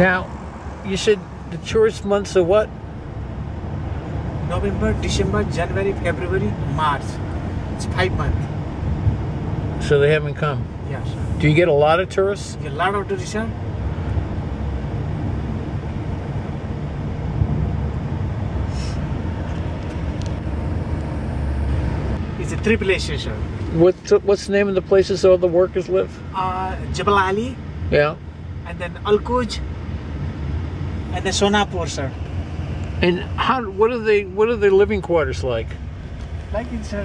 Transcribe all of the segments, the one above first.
Now, you said the tourist months are what? November, December, January, February, March. It's five months. So they haven't come. Yes. Do you get a lot of tourists? A lot of tourists. sir. It's a three places, sir. What What's the name of the places all the workers live? Uh, Jabal Ali, Yeah. and then Al Quoz, and then Sonapur, sir. And how? What are they? What are their living quarters like? Like it's uh,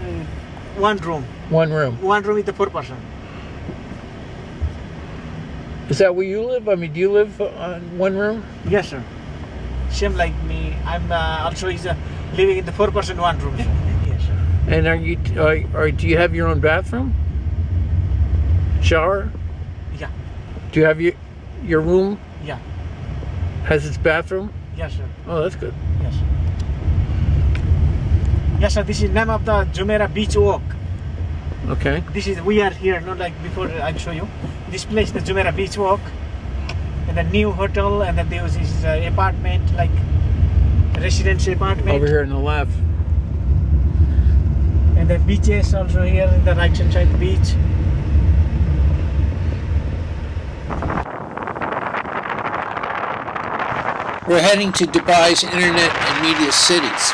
one room. One room. One room with the four person. Is that where you live? I mean, do you live on one room? Yes, sir. Same like me. I'm uh, also is uh, living in the four person one room. Sir. yes, sir. And are you? Are, are do you have your own bathroom? Shower? Yeah, Do you have your your room yeah, has its bathroom? yes, sir. Oh, that's good. Yes. Yes, sir. This is name of the Jumeirah Beach Walk. Okay. This is we are here, not like before. I'll show you. This place, the Jumeirah Beach Walk, and the new hotel, and then there was this uh, apartment, like residence apartment, Over here on the left. and the beaches also here in the right hand side beach. We're heading to Dubai's internet and media cities.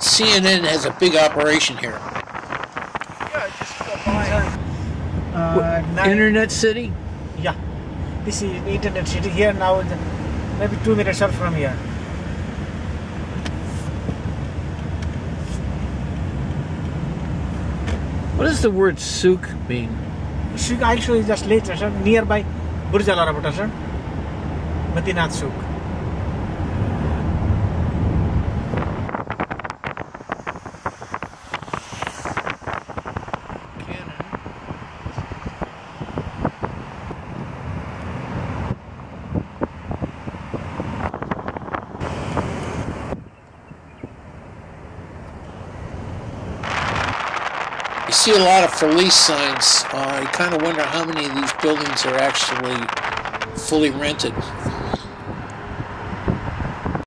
CNN has a big operation here. Uh, Internet city? Yeah, this is internet city here now. Maybe two minutes out from here. What does the word souk mean? Souk actually is just later, sir. Nearby Burj Al Arab, sir. Madinat Souk. You see a lot of for lease signs. Uh, I kind of wonder how many of these buildings are actually fully rented.